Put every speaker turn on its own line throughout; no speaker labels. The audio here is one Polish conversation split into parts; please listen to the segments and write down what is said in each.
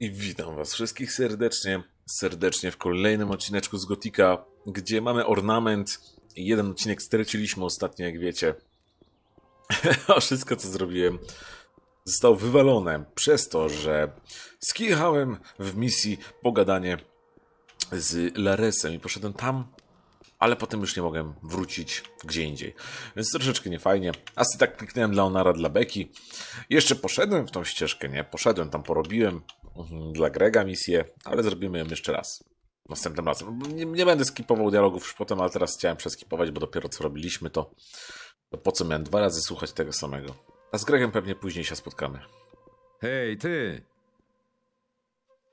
I witam was wszystkich serdecznie, serdecznie w kolejnym odcineczku z Gotika, gdzie mamy ornament jeden odcinek straciliśmy ostatnio, jak wiecie. A wszystko, co zrobiłem, zostało wywalone przez to, że skijałem w misji pogadanie z Laresem i poszedłem tam, ale potem już nie mogłem wrócić gdzie indziej. Więc troszeczkę niefajnie. A sobie tak kliknąłem dla Onara, dla Beki. Jeszcze poszedłem w tą ścieżkę, nie? Poszedłem, tam porobiłem mhm, dla Grega misję, ale zrobimy ją jeszcze raz. Następnym razem. Nie, nie będę skipował dialogów już potem, ale teraz chciałem przeskipować, bo dopiero co robiliśmy to, to po co miałem dwa razy słuchać tego samego. A z Gregiem pewnie później się spotkamy.
Hej, ty!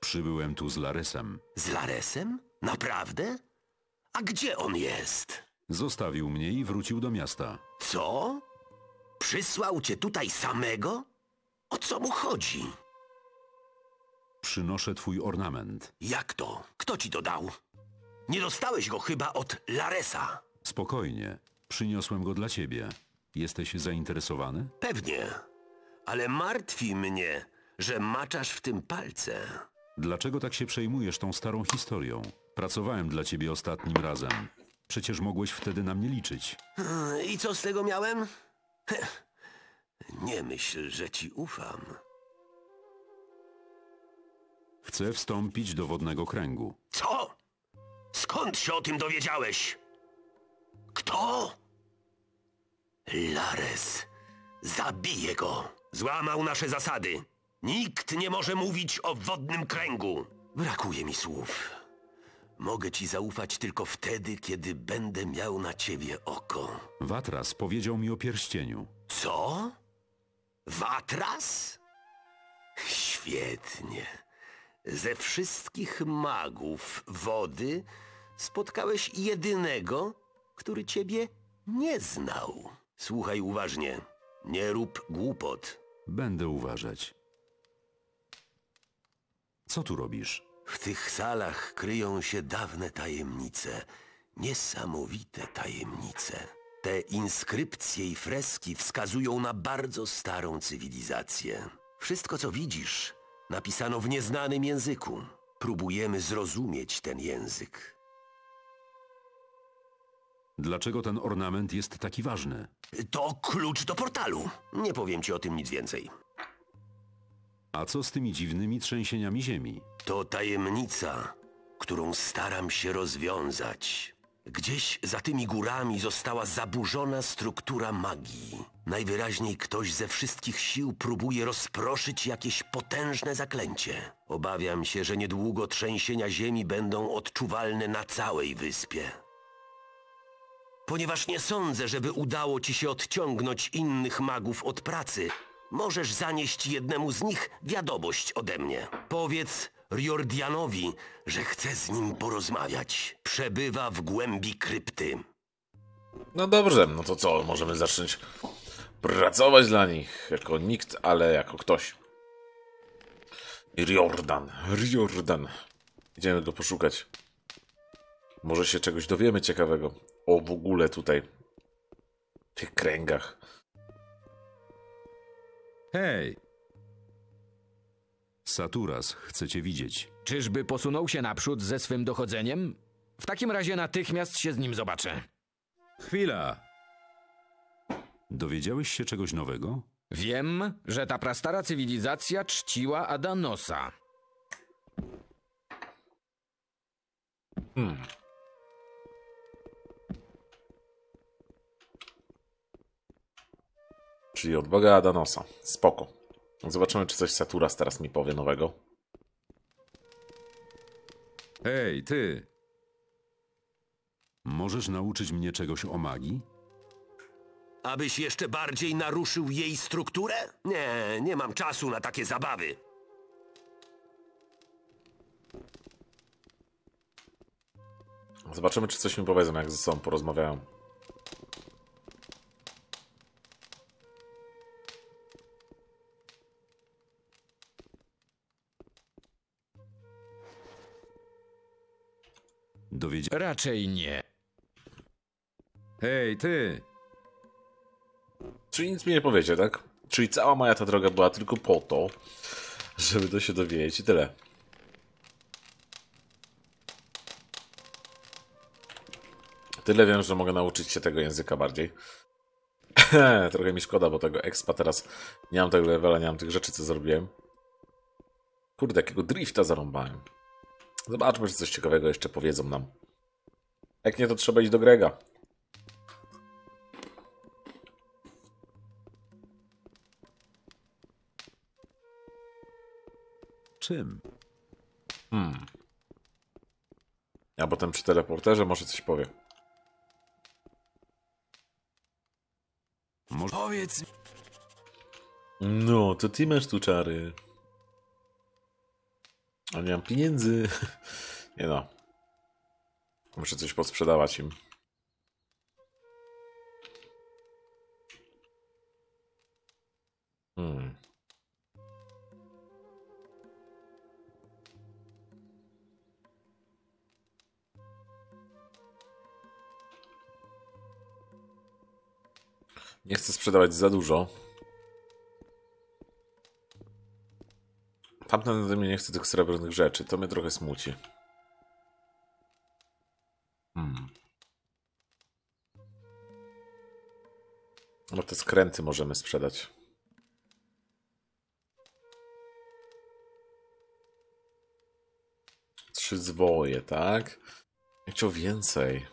Przybyłem tu z Laresem.
Z Laresem? Naprawdę? A gdzie on jest?
Zostawił mnie i wrócił do miasta.
Co? Przysłał cię tutaj samego? O co mu chodzi?
Przynoszę twój ornament.
Jak to? Kto ci to dał? Nie dostałeś go chyba od Laresa.
Spokojnie. Przyniosłem go dla ciebie. Jesteś zainteresowany?
Pewnie. Ale martwi mnie, że maczasz w tym palce.
Dlaczego tak się przejmujesz tą starą historią? Pracowałem dla ciebie ostatnim razem. Przecież mogłeś wtedy na mnie liczyć.
Hmm, I co z tego miałem? Heh. Nie myśl, że ci ufam.
Chcę wstąpić do wodnego kręgu.
Co? Skąd się o tym dowiedziałeś? Kto? Lares. Zabiję go. Złamał nasze zasady. Nikt nie może mówić o wodnym kręgu. Brakuje mi słów. Mogę ci zaufać tylko wtedy, kiedy będę miał na ciebie oko.
Watras powiedział mi o pierścieniu.
Co? Watras? Świetnie. Ze wszystkich magów wody spotkałeś jedynego, który ciebie nie znał. Słuchaj uważnie. Nie rób głupot.
Będę uważać. Co tu robisz?
W tych salach kryją się dawne tajemnice. Niesamowite tajemnice. Te inskrypcje i freski wskazują na bardzo starą cywilizację. Wszystko, co widzisz, napisano w nieznanym języku. Próbujemy zrozumieć ten język.
Dlaczego ten ornament jest taki ważny?
To klucz do portalu. Nie powiem ci o tym nic więcej.
A co z tymi dziwnymi trzęsieniami ziemi?
To tajemnica, którą staram się rozwiązać. Gdzieś za tymi górami została zaburzona struktura magii. Najwyraźniej ktoś ze wszystkich sił próbuje rozproszyć jakieś potężne zaklęcie. Obawiam się, że niedługo trzęsienia ziemi będą odczuwalne na całej wyspie. Ponieważ nie sądzę, żeby udało ci się odciągnąć innych magów od pracy, możesz zanieść jednemu z nich wiadomość ode mnie. Powiedz Riordianowi, że chcę z nim porozmawiać. Przebywa w głębi krypty.
No dobrze, no to co? Możemy zacząć pracować dla nich jako nikt, ale jako ktoś. Riordan, Riordan. Idziemy go poszukać. Może się czegoś dowiemy ciekawego o w ogóle tutaj w tych kręgach.
Hej! Saturas chce cię widzieć.
Czyżby posunął się naprzód ze swym dochodzeniem? W takim razie natychmiast się z nim zobaczę.
Chwila! Dowiedziałeś się czegoś nowego?
Wiem, że ta prastara cywilizacja czciła Adanosa.
Hmm. Czyli od Boga Adanosa. Spoko. Zobaczymy, czy coś Saturas teraz mi powie nowego.
Hej, ty! Możesz nauczyć mnie czegoś o magii?
Abyś jeszcze bardziej naruszył jej strukturę? Nie, nie mam czasu na takie zabawy.
Zobaczymy, czy coś mi powiedzą, jak ze sobą porozmawiają.
Dowiedziałeś...
Raczej nie.
Hej, ty!
Czyli nic mi nie powiecie, tak? Czyli cała moja ta droga była tylko po to, żeby to się dowiedzieć i tyle. Tyle wiem, że mogę nauczyć się tego języka bardziej. Trochę mi szkoda, bo tego expa teraz nie mam tego levela, nie mam tych rzeczy, co zrobiłem. Kurde, jakiego drifta zarąbałem. Zobaczmy, czy coś ciekawego jeszcze powiedzą nam. Jak nie, to trzeba iść do Grega.
Czym?
A potem przy teleporterze może coś powie.
Może
Powiedz
No, to ty masz tu czary. A nie mam pieniędzy. Nie no. Muszę coś posprzedawać im. Hmm. Nie chcę sprzedawać za dużo. Ode mnie nie chce tych srebrnych rzeczy. To mnie trochę smuci. Hmm. No te skręty możemy sprzedać. Trzy zwoje, tak? Ja chciał więcej.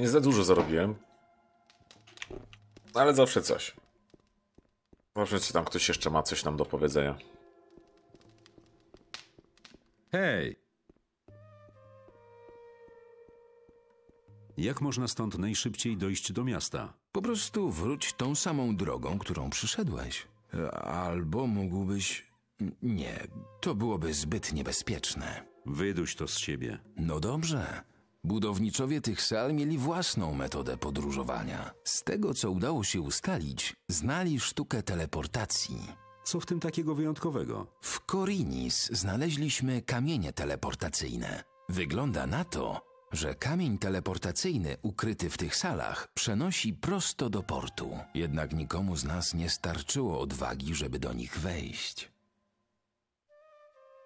Nie za dużo zarobiłem. Ale zawsze coś. Zawsze czy tam ktoś jeszcze ma coś nam do powiedzenia.
Hej! Jak można stąd najszybciej dojść do miasta?
Po prostu wróć tą samą drogą, którą przyszedłeś. Albo mógłbyś. Nie, to byłoby zbyt niebezpieczne.
Wyduś to z siebie.
No dobrze. Budowniczowie tych sal mieli własną metodę podróżowania. Z tego, co udało się ustalić, znali sztukę teleportacji.
Co w tym takiego wyjątkowego?
W Korinis znaleźliśmy kamienie teleportacyjne. Wygląda na to, że kamień teleportacyjny ukryty w tych salach przenosi prosto do portu. Jednak nikomu z nas nie starczyło odwagi, żeby do nich wejść.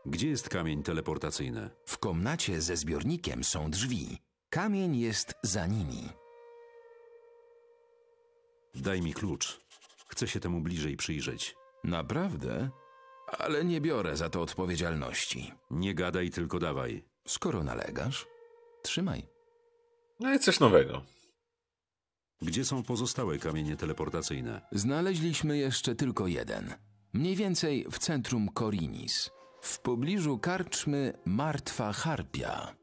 Gdzie jest kamień teleportacyjny?
W komnacie ze zbiornikiem są drzwi. Kamień jest za nimi.
Daj mi klucz. Chcę się temu bliżej przyjrzeć.
Naprawdę? Ale nie biorę za to odpowiedzialności.
Nie gadaj, tylko dawaj.
Skoro nalegasz, trzymaj.
No i coś nowego.
Gdzie są pozostałe kamienie teleportacyjne?
Znaleźliśmy jeszcze tylko jeden. Mniej więcej w centrum Korinis. W pobliżu karczmy Martwa Harpia.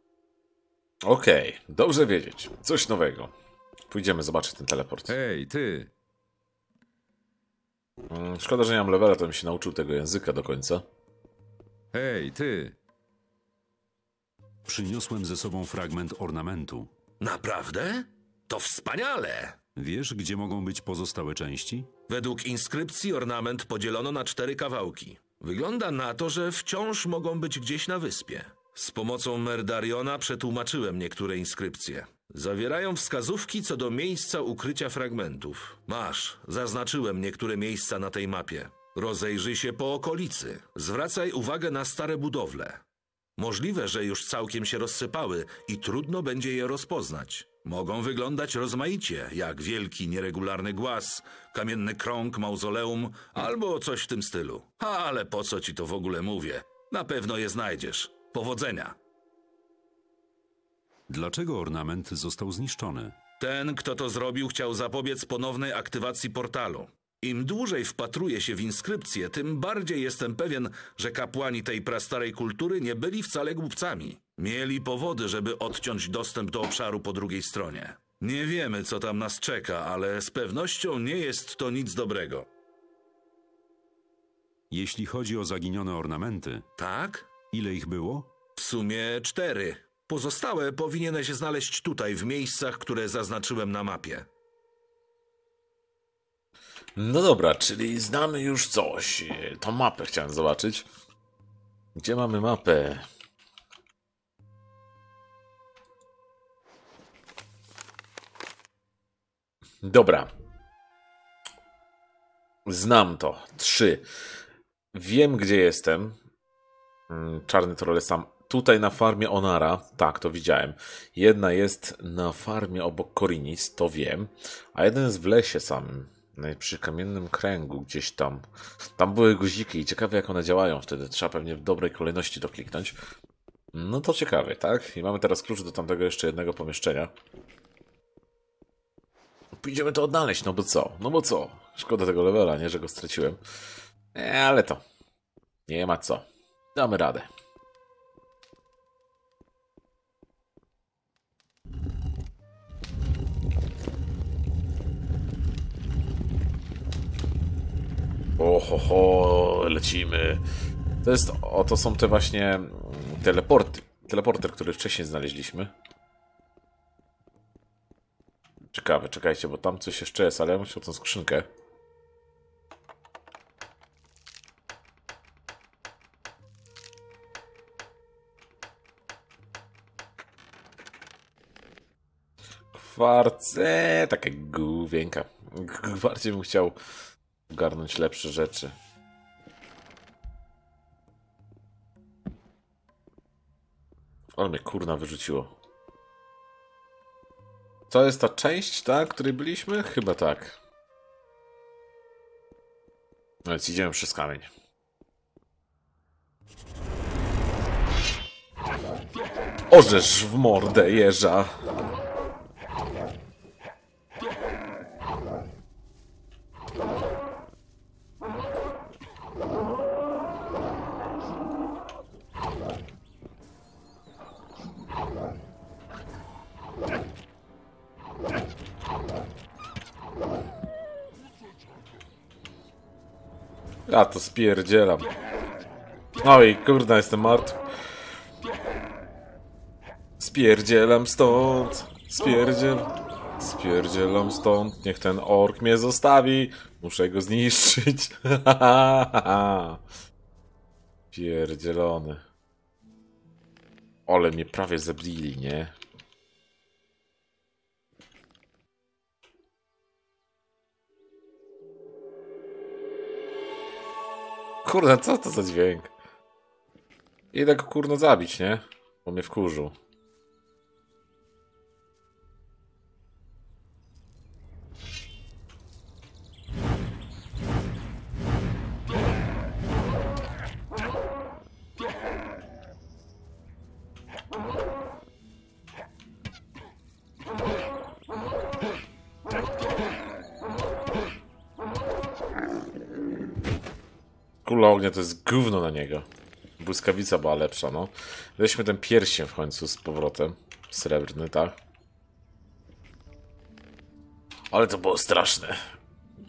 Okej, dobrze wiedzieć. Coś nowego. Pójdziemy zobaczyć ten teleport.
Hej, ty!
Mm, Szkoda, że nie mam levela, to bym się nauczył tego języka do końca.
Hej, ty! Przyniosłem ze sobą fragment ornamentu.
Naprawdę? To wspaniale!
Wiesz, gdzie mogą być pozostałe części?
Według inskrypcji ornament podzielono na cztery kawałki. Wygląda na to, że wciąż mogą być gdzieś na wyspie. Z pomocą Merdariona przetłumaczyłem niektóre inskrypcje. Zawierają wskazówki co do miejsca ukrycia fragmentów. Masz, zaznaczyłem niektóre miejsca na tej mapie. Rozejrzyj się po okolicy. Zwracaj uwagę na stare budowle. Możliwe, że już całkiem się rozsypały i trudno będzie je rozpoznać. Mogą wyglądać rozmaicie, jak wielki, nieregularny głaz, kamienny krąg, mauzoleum albo coś w tym stylu. Ale po co ci to w ogóle mówię? Na pewno je znajdziesz. Powodzenia!
Dlaczego ornament został zniszczony?
Ten, kto to zrobił, chciał zapobiec ponownej aktywacji portalu. Im dłużej wpatruję się w inskrypcję, tym bardziej jestem pewien, że kapłani tej prastarej kultury nie byli wcale głupcami. Mieli powody, żeby odciąć dostęp do obszaru po drugiej stronie. Nie wiemy, co tam nas czeka, ale z pewnością nie jest to nic dobrego.
Jeśli chodzi o zaginione ornamenty,
Tak?
Ile ich było?
W sumie cztery. Pozostałe powinieneś znaleźć tutaj, w miejscach, które zaznaczyłem na mapie.
No dobra, czyli znamy już coś. Tą mapę chciałem zobaczyć. Gdzie mamy mapę? Dobra. Znam to. Trzy. Wiem, gdzie jestem. Mm, Czarny troll jest tam. Tutaj na farmie Onara. Tak, to widziałem. Jedna jest na farmie obok Korinis, to wiem. A jeden jest w lesie samym. No Przy kamiennym kręgu gdzieś tam. Tam były guziki i ciekawe jak one działają wtedy. Trzeba pewnie w dobrej kolejności to kliknąć. No to ciekawe, tak? I mamy teraz klucz do tamtego jeszcze jednego pomieszczenia. Pójdziemy to odnaleźć, no bo co? No bo co? Szkoda tego levela, nie, że go straciłem. E, ale to. Nie ma co. Damy radę. Oho, lecimy. To jest, o to są te właśnie mm, teleporty. Teleporter, który wcześniej znaleźliśmy. Ciekawe, czekajcie, bo tam coś jeszcze jest, ale ja chciał tą skrzynkę. Kwarce, taka główienka. Bardziej bym chciał ogarnąć lepsze rzeczy. Ale mnie kurna wyrzuciło. To jest ta część, tak, której byliśmy? Chyba tak. No więc idziemy przez kamień. Orzesz w mordę jeża. Ja to spierdzielam. Oj, kurna, jestem martwy. Spierdzielam stąd. Spierdziel. Spierdzielam stąd. Niech ten ork mnie zostawi. Muszę go zniszczyć. Pierdzielony. Ole mnie prawie zabili, nie? Kurde, co to za dźwięk? Idę go kurno zabić, nie? Bo mnie wkurzył. Kula ognia to jest gówno na niego. Błyskawica była lepsza, no. Weźmy ten pierścień w końcu z powrotem. Srebrny, tak? Ale to było straszne.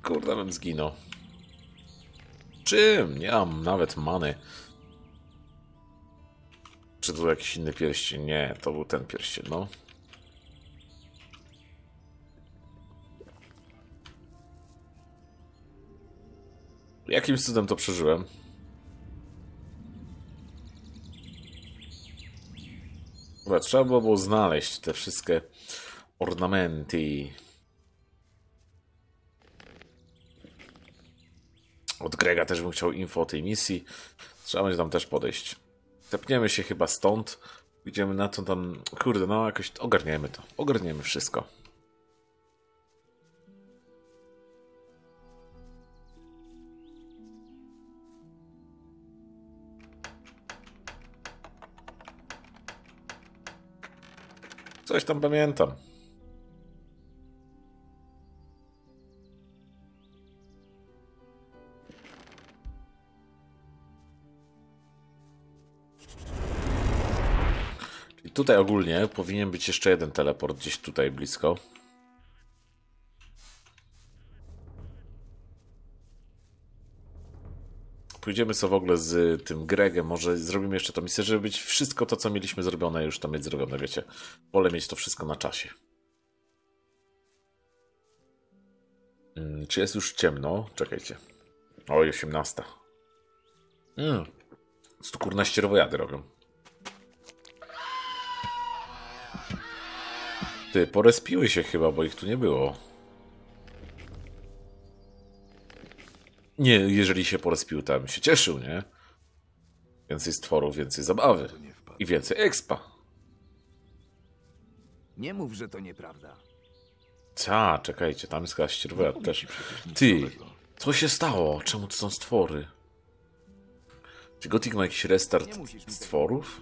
Kurde, bym zginął. Czym? Nie mam nawet many. Czy to był jakiś inny pierścień? Nie, to był ten pierścień, no. Jakim cudem to przeżyłem? Chyba trzeba było, było znaleźć te wszystkie ornamenty. Od Grega też bym chciał info o tej misji. Trzeba będzie tam też podejść. Tepniemy się chyba stąd. Idziemy na to tam. Kurde, no jakoś ogarniemy to. Ogarniemy wszystko. Coś tam pamiętam. Czyli tutaj ogólnie powinien być jeszcze jeden teleport gdzieś tutaj blisko. Pójdziemy sobie w ogóle z tym Gregem, może zrobimy jeszcze to misję, żeby być wszystko to, co mieliśmy zrobione, już tam mieć zrobione, wiecie. Wolę mieć to wszystko na czasie. Mm, czy jest już ciemno? Czekajcie. Oj, 18. Mm. Tu kurna robią? Ty, porespiły się chyba, bo ich tu nie było. Nie, jeżeli się ja bym się cieszył, nie? Więcej stworów, więcej zabawy. I więcej expa.
Nie mów, że to nieprawda.
Ta, czekajcie, tam jest chyba ścierwojad też. Ty, co się stało? Czemu to są stwory? Czy Gothic ma jakiś restart stworów?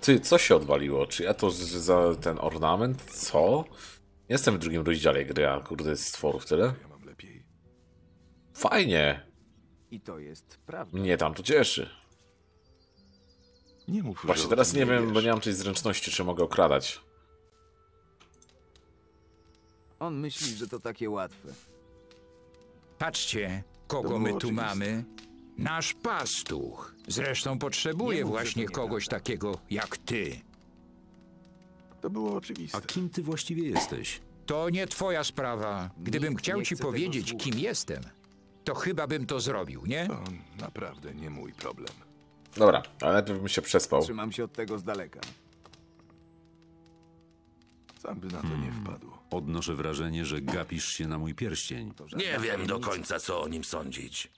Ty, co się odwaliło? Czy ja to za ten ornament? Co? Jestem w drugim rozdziale gry, a kurde jest stworów tyle.
Ja mam lepiej.
Fajnie,
I to jest prawda.
mnie tam to cieszy.
Nie mów,
Właśnie teraz
tym
nie wiem,
wiesz.
bo nie mam tej zręczności, czy mogę okradać.
On myśli, że to takie łatwe.
Patrzcie, kogo my tu mamy. Nasz pastuch. Zresztą potrzebuje
Nie
właśnie kogoś takiego jak ty.
To było oczywiste.
A kim ty właściwie jesteś?
To nie twoja sprawa. Gdybym
Nikt
chciał
nie
ci
chce tego
powiedzieć,
słuchać.
kim jestem, to chyba bym to zrobił, nie?
To naprawdę nie mój problem.
Dobra, ale najpierw bym się przespał.
Trzymam się od tego z daleka.
Sam by na to nie wpadł.
Odnoszę wrażenie, że gapisz się na mój pierścień.
Nie wiem do końca, co o nim sądzić.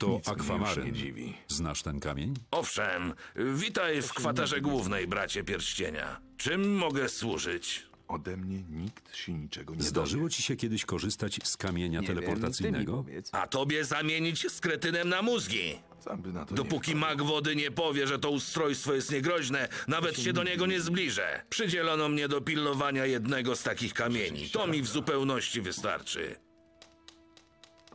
To
Nic
akwamaryn.
dziwi.
Znasz ten kamień?
Owszem, witaj w kwaterze głównej, bracie pierścienia. Czym mogę służyć?
Ode mnie nikt się niczego nie
Zdarzyło
dowie.
ci się kiedyś korzystać z kamienia
Nie wiem, ty mi
teleportacyjnego?
powiedz.
A tobie zamienić z kretynem na mózgi.
Sam by na to
Dopóki
wpadł.
mag wody nie powie, że to ustrojstwo jest niegroźne, nawet się do niego nie zbliżę. Przydzielono mnie do pilnowania jednego z takich kamieni. To mi w zupełności wystarczy.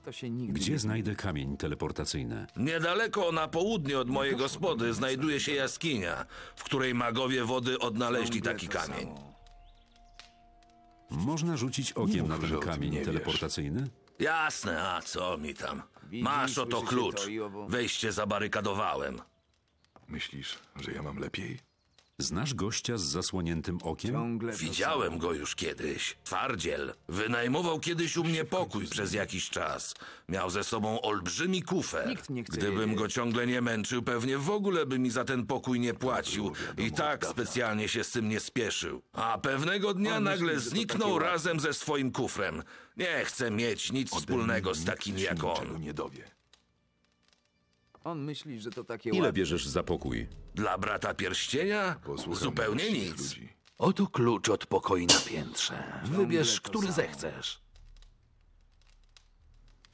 To się nigdy
Gdzie
nie
znajdę kamień teleportacyjny?
Niedaleko na południe od mojej gospody znajduje się jaskinia, w której magowie wody odnaleźli taki kamień.
Można rzucić okiem na ten kamień teleportacyjny?
Jasne, a co mi tam? Masz oto klucz. Wejście zabarykadowałem.
Myślisz, że ja mam lepiej?
Znasz gościa z zasłoniętym okiem?
Widziałem go już kiedyś. Twardziel. Wynajmował kiedyś u mnie pokój przez jakiś czas. Miał ze sobą olbrzymi kufer.
Nikt nie chce
Gdybym go ciągle nie męczył, pewnie w ogóle by mi za ten pokój nie płacił. I tak specjalnie się z tym nie spieszył. A pewnego dnia nagle zniknął razem ze swoim kufrem. Nie chcę mieć nic wspólnego z takim jak on.
nie dowie.
On myśli, że to takie
Ile
łatwe.
bierzesz za pokój?
Dla brata pierścienia?
Posłucham
Zupełnie nic.
Ludzi.
Oto klucz od pokoi na piętrze. Wybierz,
to
który
samo.
zechcesz.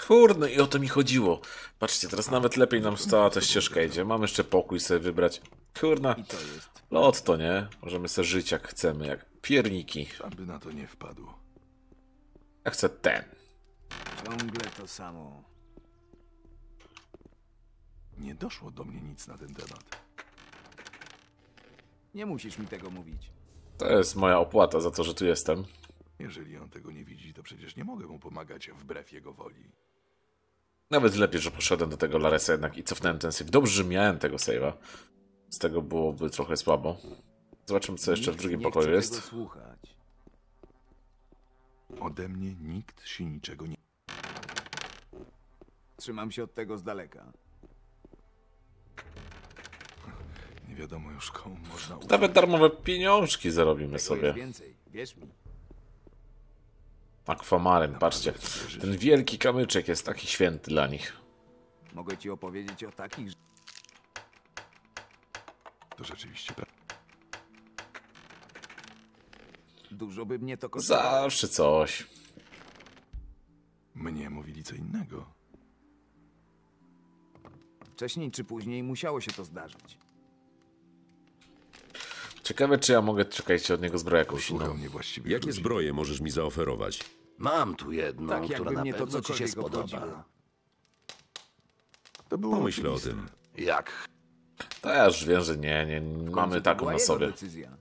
Kurde, i o to mi chodziło. Patrzcie, teraz nawet lepiej nam cała ta ścieżka idzie. Mam jeszcze pokój sobie wybrać. Kurna,
I to jest.
lot to nie. Możemy sobie żyć jak chcemy, jak pierniki.
Sam by na to nie wpadł.
Ja chcę ten.
Ciągle to samo.
Nie doszło do mnie nic na ten temat.
Nie musisz mi tego mówić.
To jest moja opłata za to, że tu jestem.
Jeżeli on tego nie widzi, to przecież nie mogę mu pomagać wbrew jego woli.
Nawet lepiej, że poszedłem do tego Laresa jednak i cofnąłem ten save. Dobrze, że miałem tego save'a. Z tego byłoby trochę słabo. Zobaczymy, co jeszcze w
Nikt
drugim
nie
pokoju
chce
jest.
Tego słuchać.
Ode mnie nikt się niczego nie...
Trzymam się od tego z daleka.
Nie wiadomo już komu można ufać.
Nawet darmowe pieniążki zarobimy sobie.
więcej. Wierz mi.
Aquamaryn, patrzcie. Ten wielki kamyczek jest taki święty dla nich.
Mogę ci opowiedzieć o takich.
To rzeczywiście prawda.
Dużo by mnie to kosztowało.
Zawsze coś.
Mnie mówili co innego.
Wcześniej czy później musiało się to zdarzyć.
Ciekawe, czy ja mogę, czekajcie, od niego zbroję jakąś inną.
mnie właściwie
Jakie
ludzi.
zbroje możesz mi zaoferować?
Mam tu jedną,
Tak,
która na
mnie to
pewno ci się
cokolwiek
spodoba.
obchodziło.
To było
Pomyśl o
oczywiste.
tym.
Jak?
To ja już wiem, że nie, nie, mamy taką
była
na
jego
sobie.
decyzja.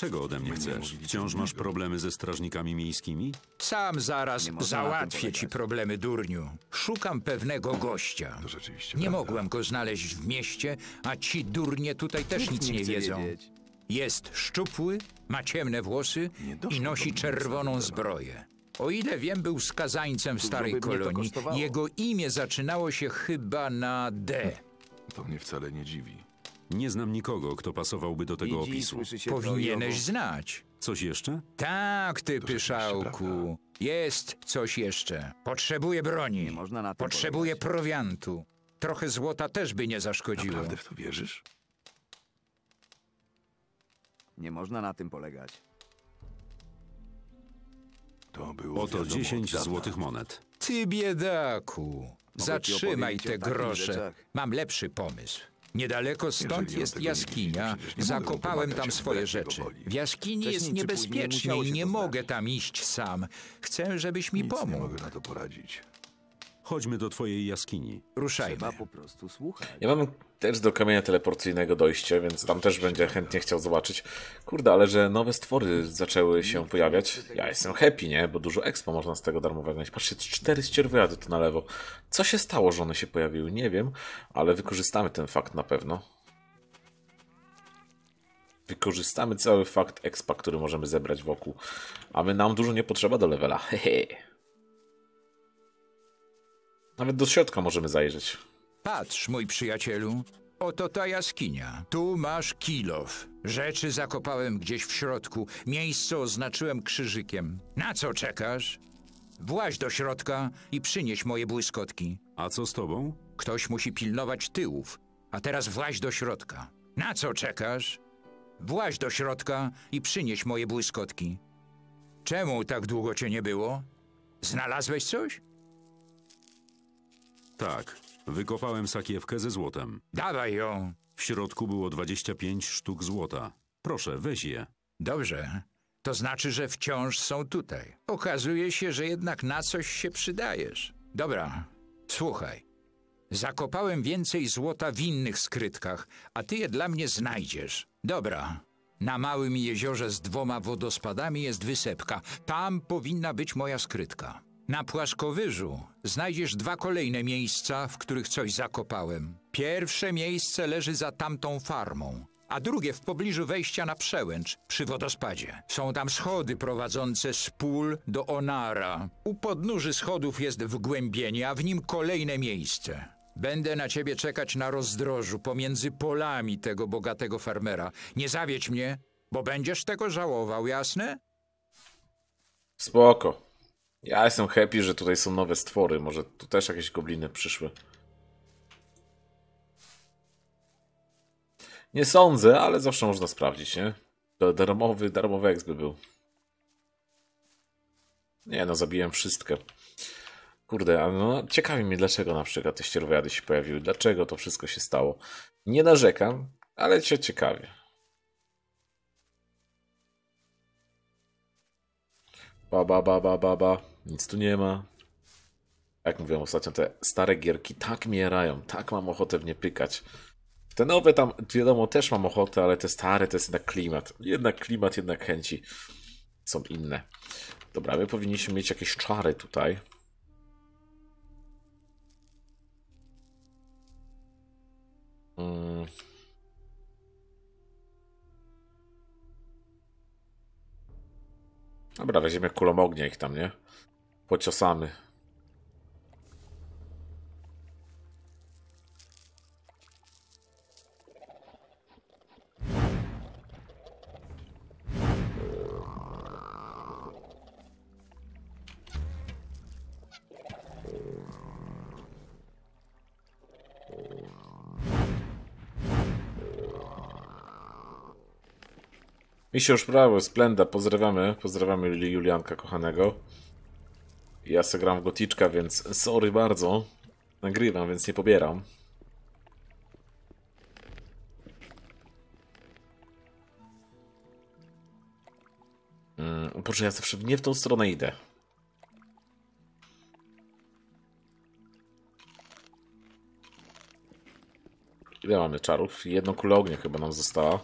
Czego ode mnie chcesz? Wciąż masz problemy ze strażnikami miejskimi?
Sam zaraz załatwię ci problemy, durniu. szukam pewnego gościa.
To rzeczywiście
Nie
prawda.
mogłem go znaleźć w mieście, a ci durnie tutaj też nic
nie
wiedzą.
wiedzieć.
Jest szczupły, ma ciemne włosy i nosi czerwoną zbroję. O ile wiem, był skazańcem w starej kolonii. Jego imię zaczynało się chyba na D.
To mnie wcale nie dziwi.
Nie znam nikogo, kto pasowałby do tego
Widzi,
opisu.
Powinieneś
to
znać.
Coś jeszcze?
Tak, ty pyszałku. Jest coś jeszcze. Potrzebuję broni.
Nie można na tym
Potrzebuję
polegać.
prowiantu. Trochę złota też by nie zaszkodziło.
Naprawdę w to wierzysz?
Nie można na tym polegać.
To było
Oto
wiadomo
10
od dawna.
złotych monet.
Ty biedaku.
ci
Zatrzymaj
opowiedzieć o
te
takich
grosze.
rzeczach.
Mam lepszy pomysł. Niedaleko stąd jest jaskinia. Zakopałem tam swoje rzeczy. W jaskini jest niebezpiecznie i nie mogę tam iść sam. Chcę, żebyś mi pomógł.
mogę na to poradzić.
Chodźmy do twojej jaskini.
Ruszajmy.
Trzeba po prostu słuchać.
Ja mam też do kamienia teleportacyjnego dojście, więc tam też będzie chętnie chciał zobaczyć. Kurde, ale że nowe stwory zaczęły się pojawiać, ja jestem happy, nie? Bo dużo expo można z tego darmowego mieć. Patrzcie, cztery ścierwojady tu na lewo. Co się stało, że one się pojawiły? Nie wiem, ale wykorzystamy ten fakt na pewno. Wykorzystamy cały fakt expa, który możemy zebrać wokół. A my nam dużo nie potrzeba do levela. Hehe. Nawet do środka możemy zajrzeć.
Patrz, mój przyjacielu. Oto ta jaskinia. Tu masz kilof. Rzeczy zakopałem gdzieś w środku. Miejsce oznaczyłem krzyżykiem. Na co czekasz? Właź do środka i przynieś moje błyskotki.
A co z tobą?
Ktoś musi pilnować tyłów. A teraz właź do środka. Na co czekasz? Właź do środka i przynieś moje błyskotki. Czemu tak długo cię nie było? Znalazłeś coś?
Tak. Wykopałem sakiewkę ze złotem.
Dawaj ją.
W środku było 25 sztuk złota. Proszę, weź je.
Dobrze. To znaczy, że wciąż są tutaj. Okazuje się, że jednak na coś się przydajesz. Dobra, słuchaj. Zakopałem więcej złota w innych skrytkach, a ty je dla mnie znajdziesz. Dobra. Na małym jeziorze z dwoma wodospadami jest wysepka. Tam powinna być moja skrytka. Na płaskowyżu znajdziesz dwa kolejne miejsca, w których coś zakopałem. Pierwsze miejsce leży za tamtą farmą, a drugie w pobliżu wejścia na przełęcz przy wodospadzie. Są tam schody prowadzące z pól do Onara. U podnóży schodów jest wgłębienie, a w nim kolejne miejsce. Będę na ciebie czekać na rozdrożu pomiędzy polami tego bogatego farmera. Nie zawiedź mnie, bo będziesz tego żałował, jasne?
Spoko. Ja jestem happy, że tutaj są nowe stwory. Może tu też jakieś gobliny przyszły. Nie sądzę, ale zawsze można sprawdzić, nie? Darmowy, darmowy eks by był. Nie no, zabiłem wszystkie. Kurde, ale no ciekawi mnie dlaczego na przykład te ścierwojady się pojawiły. Dlaczego to wszystko się stało. Nie narzekam, ale cię ciekawie. Ba, ba, ba, ba, ba, ba. Nic tu nie ma. Jak mówią ostatnio, te stare gierki tak mnie jarają, tak mam ochotę w nie pykać. Te nowe tam, wiadomo, też mam ochotę, ale te stare to jest jednak klimat. Jednak klimat, jednak chęci są inne. Dobra, my powinniśmy mieć jakieś czary tutaj. Mm. Dobra, weźmiemy kulą ognia ich tam, nie? Pociosamy. Mi się już prawo, Splenda, pozdrawiamy. Pozdrawiamy Julianka kochanego. Ja se gram w goticzka, więc sorry bardzo. Nagrywam, więc nie pobieram. Mm, Boże, ja zawsze nie w tą stronę idę. Ile mamy czarów? Jedną kulę ognia chyba nam została.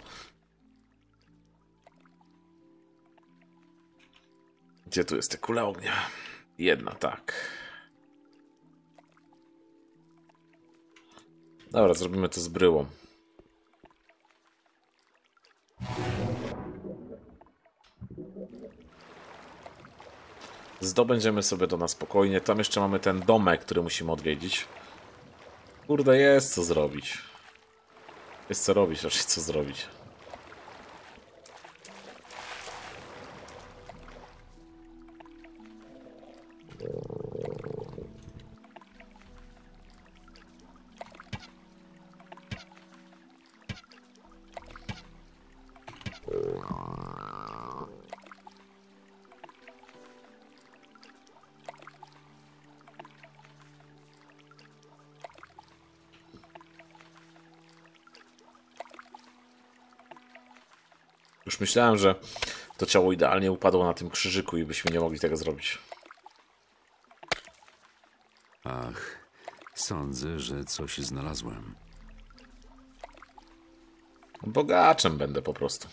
Gdzie tu jest ta kula ognia? Jedna, tak. Dobra, zrobimy to z bryłą. Zdobędziemy sobie to na spokojnie. Tam jeszcze mamy ten domek, który musimy odwiedzić. Kurde, jest co zrobić. Jest co robić, raczej co zrobić. Już myślałem, że to ciało idealnie upadło na tym krzyżyku i byśmy nie mogli tego zrobić.
Ach, sądzę, że coś znalazłem.
Bogaczem będę po prostu.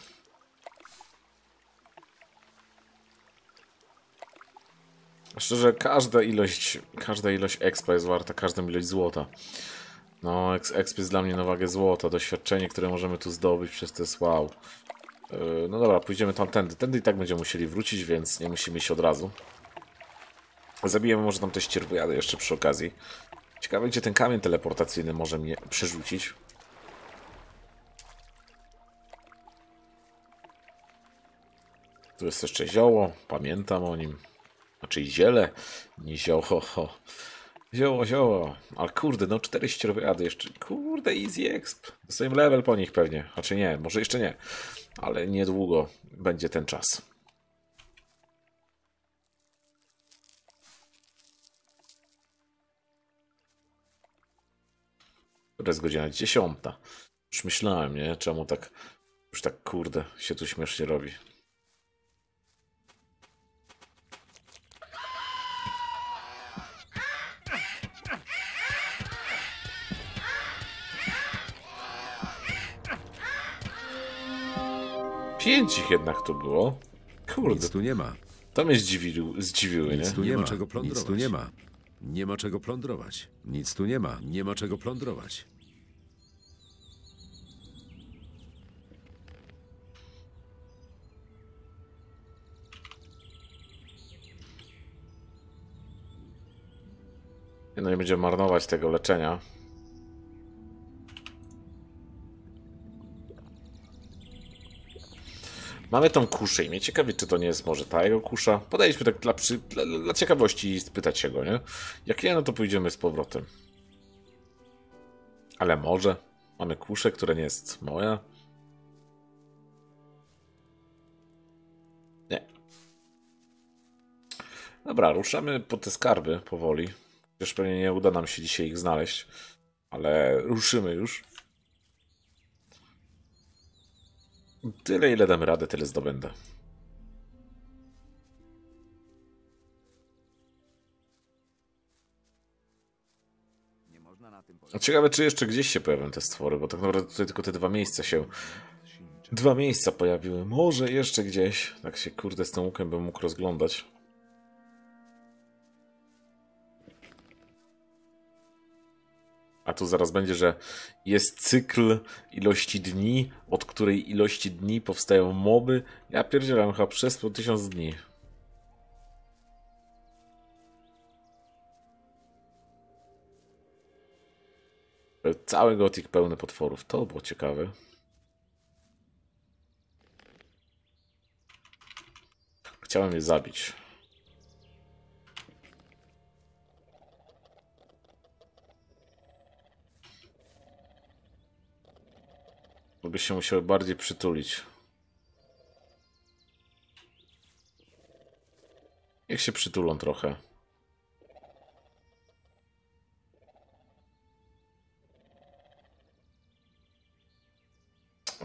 Szczerze, każda ilość, każda ilość expa jest warta każdą ilość złota. No, exp jest dla mnie na wagę złota. Doświadczenie, które możemy tu zdobyć przez jest wow. Yy, no dobra, pójdziemy tamtędy. Tędy i tak będziemy musieli wrócić, więc nie musimy iść od razu. Zabijemy może tam te ścierwojady jeszcze przy okazji. Ciekawe, gdzie ten kamień teleportacyjny może mnie przerzucić. Tu jest jeszcze zioło, pamiętam o nim. Znaczy ziele, nie zioło. Zioło, zioło. Ale kurde, no cztery ścierwojady jeszcze. Kurde, easy exp. Dostajemy level po nich pewnie. Znaczy nie, może jeszcze nie. Ale niedługo będzie ten czas. To jest godzina dziesiąta. Już myślałem, nie? Czemu tak... Już tak kurde się tu śmiesznie robi. Pięć ich jednak tu było. Kurde,
Nic tu nie ma.
to mnie zdziwił, zdziwiły,
Nic
nie?
tu nie, ma czego plądrować. Nic tu nie ma. Nie ma czego plądrować. Nic tu nie ma. Nie ma czego plądrować.
No nie będziemy marnować tego leczenia. Mamy tą kuszę i mnie ciekawi, czy to nie jest może ta jego kusza. Podejdźmy tak dla, przy, dla, dla ciekawości i spytać się go, nie? Jak nie, no to pójdziemy z powrotem. Ale może mamy kuszę, która nie jest moja? Nie. Dobra, ruszamy po te skarby powoli. Chociaż pewnie nie uda nam się dzisiaj ich znaleźć. Ale ruszymy już. Tyle, ile damy radę, tyle zdobędę. Ciekawe, czy jeszcze gdzieś się pojawią te stwory, bo tak naprawdę tutaj tylko te dwa miejsca się... Dwa miejsca pojawiły. Może jeszcze gdzieś. Tak się, kurde, z tym łukiem bym mógł rozglądać. A tu zaraz będzie, że jest cykl ilości dni, od której ilości dni powstają moby. Ja pierdzielam chyba przez po tysiąc dni. Cały gotik pełny potworów. To było ciekawe. Chciałem je zabić. By się musiały bardziej przytulić. Niech się przytulą trochę.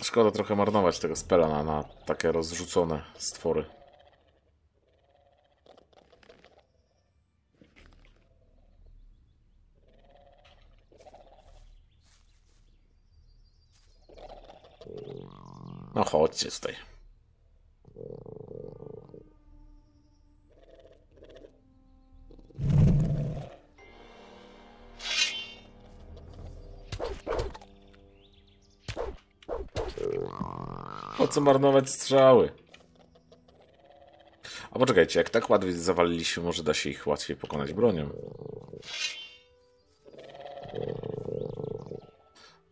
Szkoda trochę marnować tego spela na, na takie rozrzucone stwory. No chodźcie tutaj. Po co marnować strzały? A poczekajcie, jak tak łatwiej zawaliliśmy, może da się ich łatwiej pokonać bronią.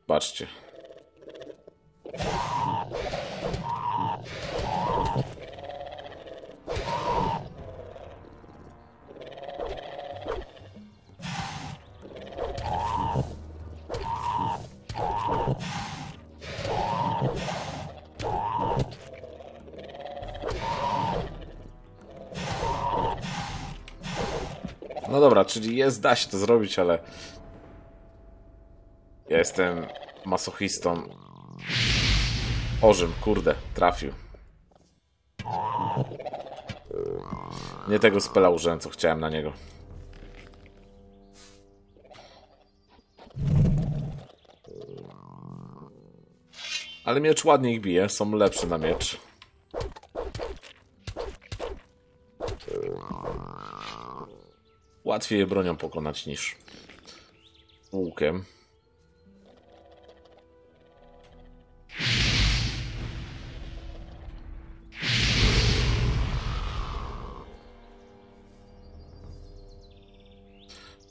Patrzcie, No dobra, czyli jest, da się to zrobić, ale... Ja jestem masochistą. Orzym, kurde, trafił. Nie tego spela użyłem, co chciałem na niego. Ale miecz ładnie ich bije, są lepsze na miecz. Łatwiej je bronią pokonać niż łukiem.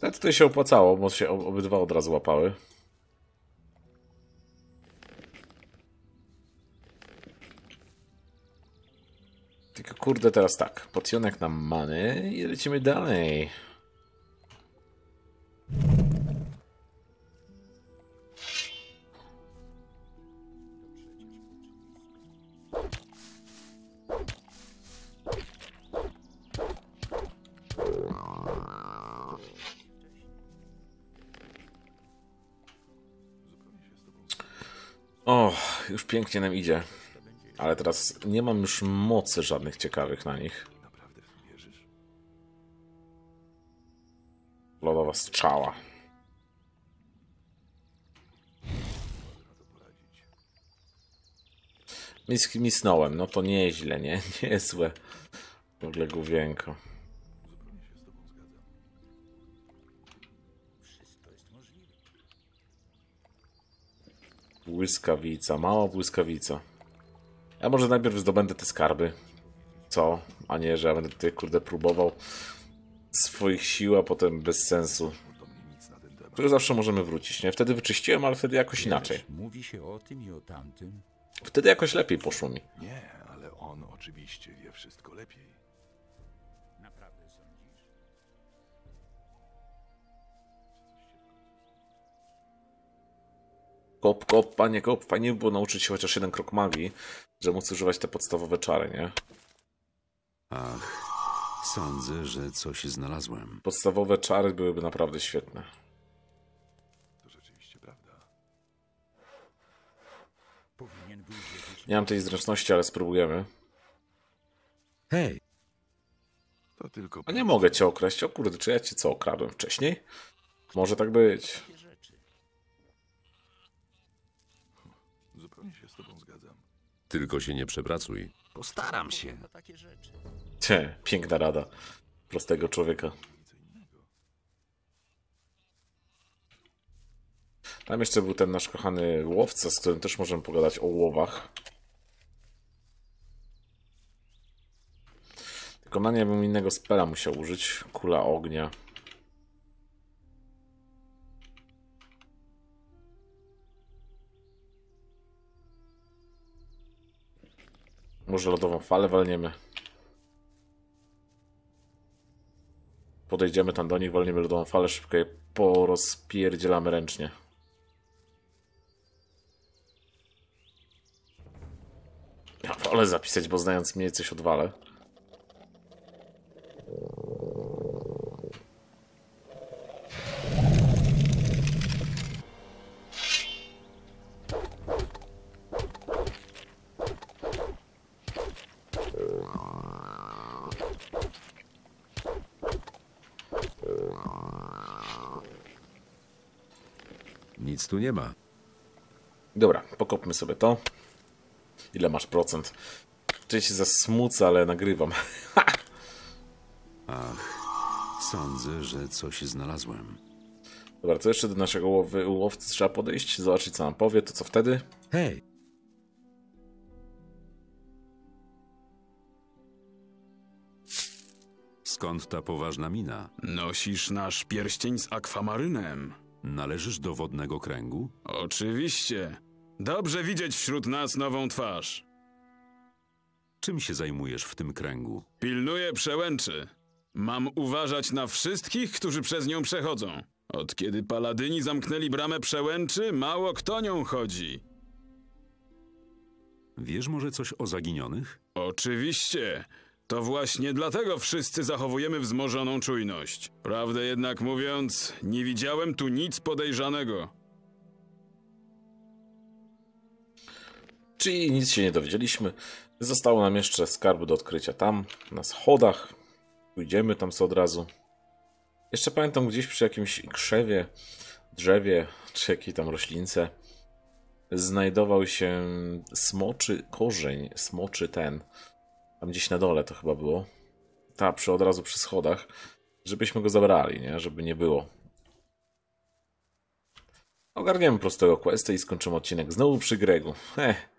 Ale tutaj się opłacało, bo się ob- obydwa od razu łapały. Tylko kurde teraz tak, potionek nam many i lecimy dalej. O, już pięknie nam idzie. Ale teraz nie mam już mocy żadnych ciekawych na nich. Lodowa strzała. Mis misnąłem, no to nieźle, nie? Niezłe. W ogóle główienko. Błyskawica, mała błyskawica. Ja może najpierw zdobędę te skarby. Co? A nie, że ja będę tutaj, kurde, próbował swoich sił, a potem bez sensu. Które zawsze możemy wrócić, nie? Wtedy wyczyściłem, ale wtedy jakoś inaczej.
Mówi się o tym i o tamtym.
Wtedy jakoś lepiej poszło mi.
Nie, ale on oczywiście wie wszystko lepiej.
Kop, kop, panie, kop. Fajnie by było nauczyć się chociaż jeden krok magii, że móc używać te podstawowe czary, nie?
Ach, sądzę, że coś znalazłem.
Podstawowe czary byłyby naprawdę świetne.
To rzeczywiście prawda.
Powinien był wiedzieć.
Nie mam tej zręczności, ale spróbujemy.
Hej,
To tylko.
A nie mogę cię okraść. O kurde, czy ja cię co okradłem wcześniej? Może tak być.
Tylko się nie przepracuj.
Postaram się.
Cie, piękna rada prostego człowieka. Tam jeszcze był ten nasz kochany łowca, z którym też możemy pogadać o łowach. Tylko na nie bym innego spela musiał użyć. Kula ognia. Może lodową falę walniemy. Podejdziemy tam do nich, walniemy lodową falę, szybko je porozpierdzielamy ręcznie. Ja wolę zapisać, bo znając mnie coś odwalę.
nic tu nie ma.
Dobra, pokopmy sobie to. Ile masz procent? Czyli się zasmucę, ale nagrywam.
Ach, sądzę, że coś znalazłem.
Dobra, to jeszcze do naszego łowy, łowcy trzeba podejść, zobaczyć co nam powie, to co wtedy?
Hej! Skąd ta poważna mina?
Nosisz nasz pierścień z akwamarynem.
Należysz do wodnego kręgu?
Oczywiście. Dobrze widzieć wśród nas nową twarz.
Czym się zajmujesz w tym kręgu?
Pilnuję przełęczy. Mam uważać na wszystkich, którzy przez nią przechodzą. Od kiedy paladyni zamknęli bramę przełęczy, mało kto nią chodzi.
Wiesz może coś o zaginionych?
Oczywiście. To właśnie dlatego wszyscy zachowujemy wzmożoną czujność. Prawdę jednak mówiąc, nie widziałem tu nic podejrzanego.
Czyli nic się nie dowiedzieliśmy. Zostało nam jeszcze skarb do odkrycia tam, na schodach. Pójdziemy tam co od razu. Jeszcze pamiętam gdzieś przy jakimś krzewie, drzewie, czy jakiej tam roślince znajdował się smoczy korzeń, smoczy ten. Tam gdzieś na dole to chyba było. Ta, przy od razu przy schodach. Żebyśmy go zabrali, nie? Żeby nie było. Ogarniemy prostego questa i skończymy odcinek znowu przy Gregu. Heh.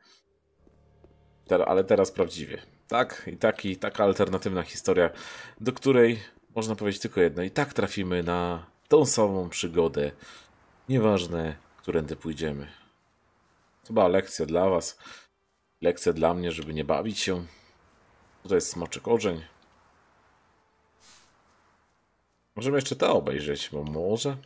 Ter ale teraz prawdziwie. Tak, i taki, taka alternatywna historia, do której można powiedzieć tylko jedno. I tak trafimy na tą samą przygodę. Nieważne, którędy pójdziemy. To była lekcja dla was. Lekcja dla mnie, żeby nie bawić się. Tutaj jest smoczy korzeń. Możemy jeszcze to obejrzeć, bo może...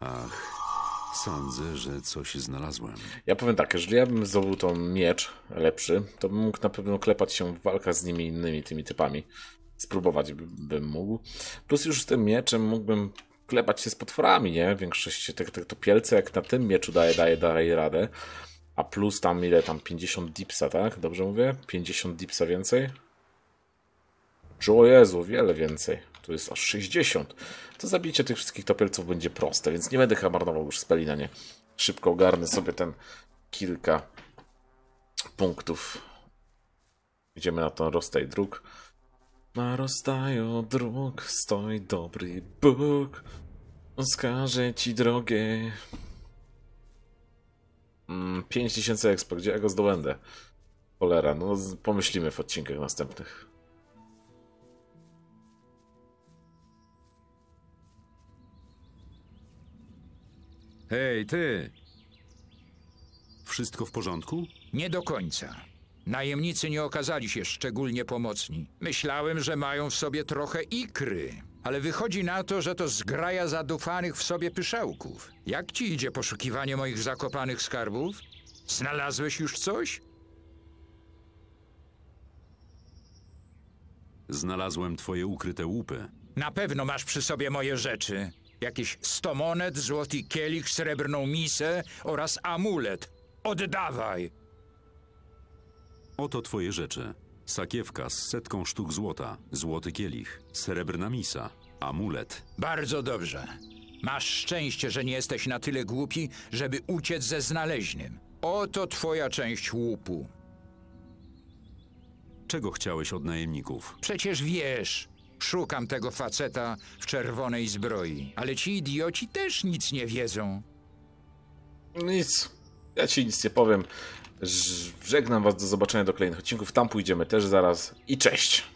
Ach, sądzę, że coś znalazłem.
Ja powiem tak, jeżeli ja bym zdobył tą miecz lepszy, to bym mógł na pewno klepać się w walkach z nimi innymi tymi typami. Spróbować by, bym mógł. Plus już z tym mieczem mógłbym klepać się z potworami, nie? Większość tak, tak to pielce jak na tym mieczu daje, daje, daje radę. A plus tam ile tam 50 dipsa, tak? Dobrze mówię? 50 dipsa więcej? Czy Jezu, wiele więcej. Tu jest aż 60. To zabicie tych wszystkich topielców będzie proste, więc nie będę chyba marnował już speli na nie. Szybko ogarnę sobie ten kilka punktów. Idziemy na ten rozstaj dróg. Na rozstaju dróg stoi dobry Bóg. On skaże ci drogę. Mm, 5000 expo, gdzie ja go zdobędę? Cholera, no pomyślimy w odcinkach następnych.
Hej, ty! Wszystko w porządku?
Nie do końca. Najemnicy nie okazali się szczególnie pomocni. Myślałem, że mają w sobie trochę ikry, ale wychodzi na to, że to zgraja zadufanych w sobie pyszałków. Jak ci idzie poszukiwanie moich zakopanych skarbów? Znalazłeś już coś?
Znalazłem twoje ukryte łupy.
Na pewno masz przy sobie moje rzeczy. Jakieś sto monet, złoty kielich, srebrną misę oraz amulet. Oddawaj!
Oto twoje rzeczy. Sakiewka z setką sztuk złota, złoty kielich, srebrna misa, amulet.
Bardzo dobrze. Masz szczęście, że nie jesteś na tyle głupi, żeby uciec ze znaleźnym. Oto twoja część łupu.
Czego chciałeś od najemników?
Przecież wiesz, szukam tego faceta w czerwonej zbroi. Ale ci idioci też nic nie wiedzą.
Nic. Ja ci nic nie powiem. Żegnam was do zobaczenia do kolejnych odcinków. Tam pójdziemy też zaraz. I cześć!